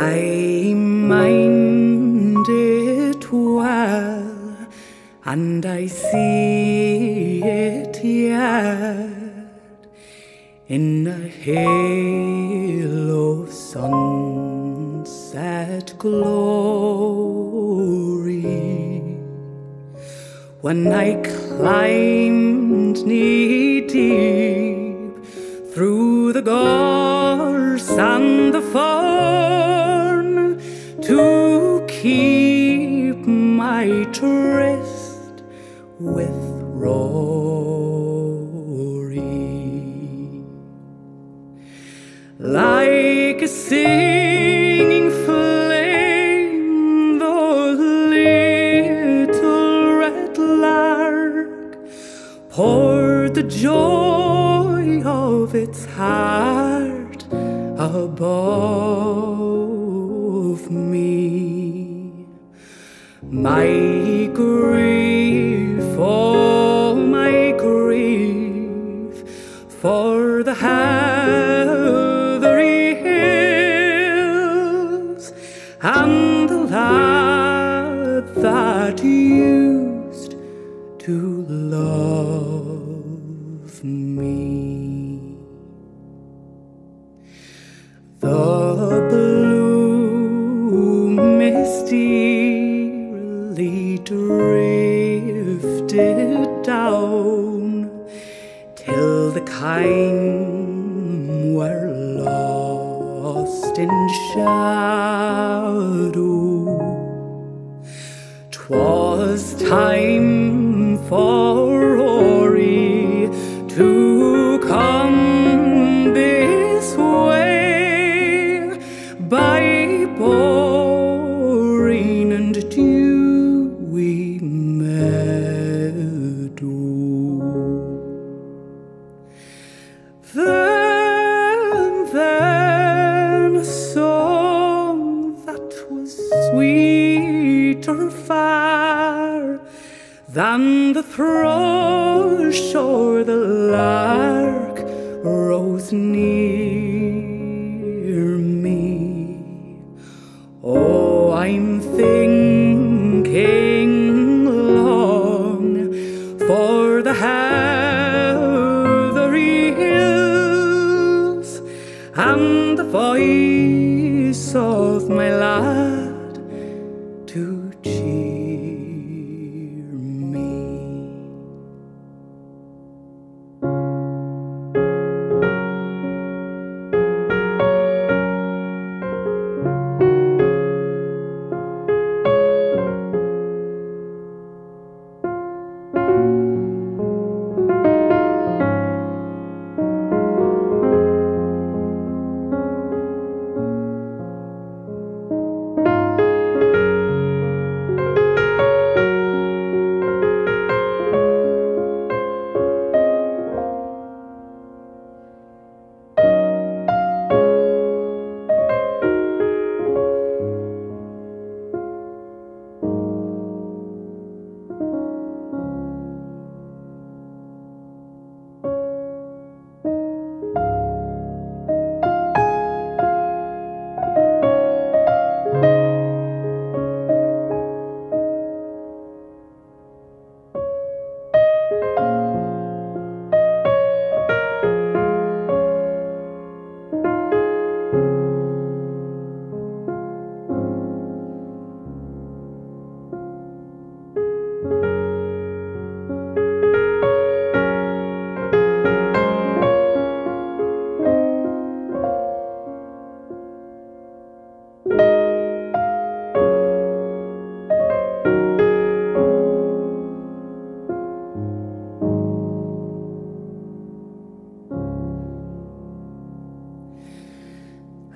I mind it well, and I see it yet in a halo of sunset glory. When I climbed knee deep through the gorse and the fern keep my tryst with Rory. Like a singing flame, the little red lark poured the joy of its heart above heathery hills and the lad that used to love me. Kine were lost in shadow. Twas time for than the thrush or the lark rose near me. Oh, I'm thinking long for the heathery hills and the voice of my lad to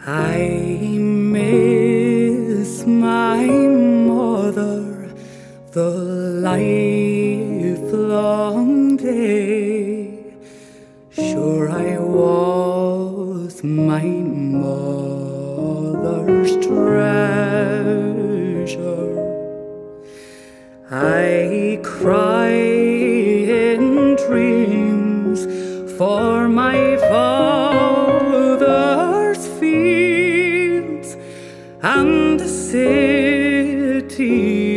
I miss my mother the lifelong day. Sure, I was my mother's treasure. I cry in dreams for my father's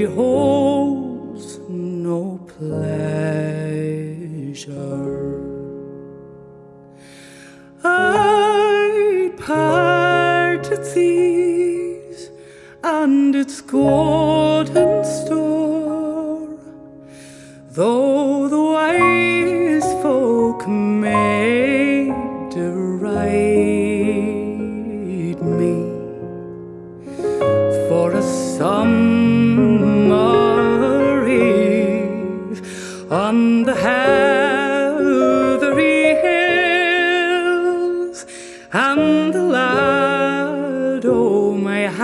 holds no pleasure. I part its ease and its golden store, though the wise folk may deride me for a sum.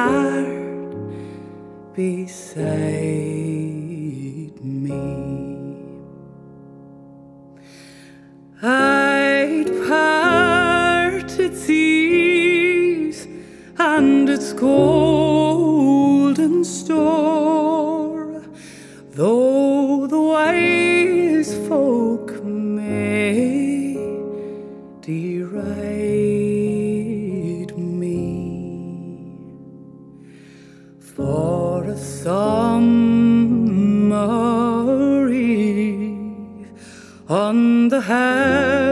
heart beside me. I'd part its ease and its cold. the house.